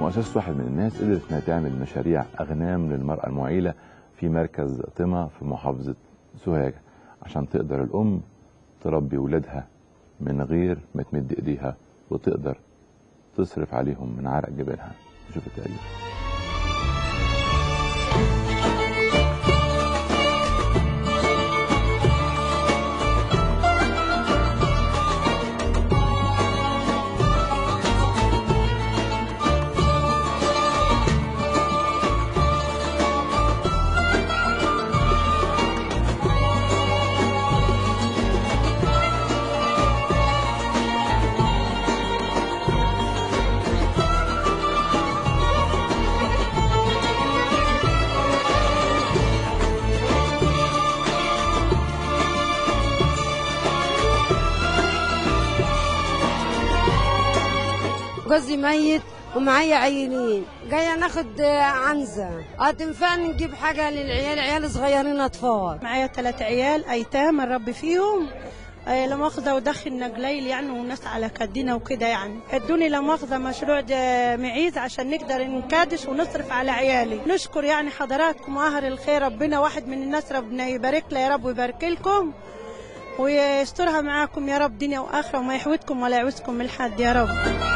مؤسسة واحد من الناس قدرت إنها تعمل مشاريع أغنام للمرأة المعيلة في مركز طمة في محافظة سوهاج عشان تقدر الأم تربي ولادها من غير ما تمد إيديها وتقدر تصرف عليهم من عرق جبينها نشوف التقرير. جوزي ميت ومعايا عيلين جاية ناخد عنزة. آه تنفعني نجيب حاجة للعيال عيال صغيرين أطفال. معايا ثلاث عيال أيتام الرب فيهم. آه، لا مؤاخذة ودخل نجليل يعني وناس على كدنا وكده يعني. ادوني لا مؤاخذة مشروع معيز عشان نقدر نكادش ونصرف على عيالي. نشكر يعني حضراتكم وأهل الخير ربنا واحد من الناس ربنا يبارك له يا رب ويبارك لكم. ويسترها معاكم يا رب دنيا وآخرة وما يحوتكم ولا يعوزكم من حد يا رب.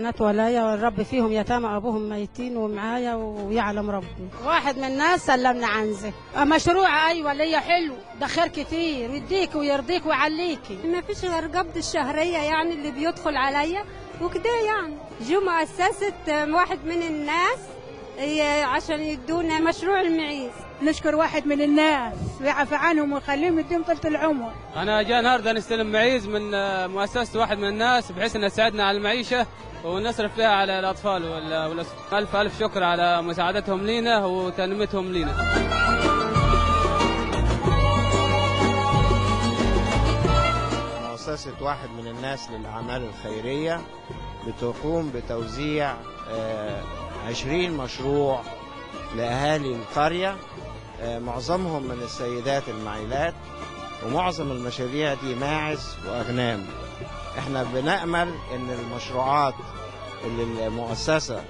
بنات ولايا والرب فيهم يتامى أبوهم ميتين ومعايا ويعلم ربي. واحد من الناس سلمنا عنزه. مشروع أيوه ليا حلو. ده خير كتير. يديك ويرضيك ويعليكي ما فيش غير قبض الشهرية يعني اللي بيدخل عليا. وكده يعني. جو مؤسسة واحد من الناس. عشان يدونا مشروع المعيز. نشكر واحد من الناس ويعفى عنهم ويخليهم يديهم طولة العمر. أنا جاي النهارده نستلم معيز من مؤسسة واحد من الناس بحيث انها تساعدنا على المعيشة ونصرف فيها على الأطفال وال- والاسر الف ألف شكر على مساعدتهم لينا وتنميتهم لينا. مؤسسة واحد من الناس للأعمال الخيرية بتقوم بتوزيع آه، 20 مشروع لأهالي القرية آه، معظمهم من السيدات المعيلات ومعظم المشاريع دي ماعز وأغنام. إحنا بنأمل إن المشروعات اللي المؤسسة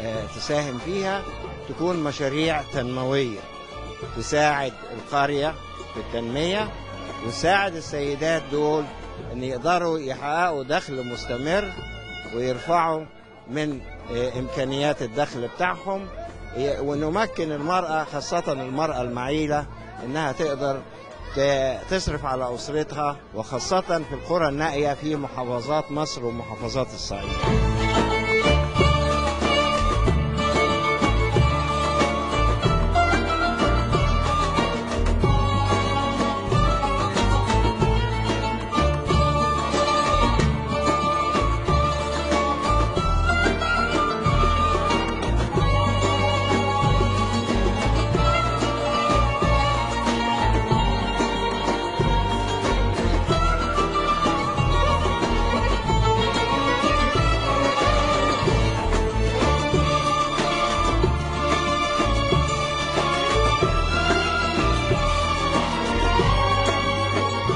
آه، تساهم فيها تكون مشاريع تنموية تساعد القرية في التنمية وتساعد السيدات دول إن يقدروا يحققوا دخل مستمر ويرفعوا من إمكانيات الدخل بتاعهم. ونمكن المرأة خاصة المرأة المعيلة إنها تقدر تصرف على أسرتها وخاصة في القرى النائية في محافظات مصر ومحافظات الصعيد.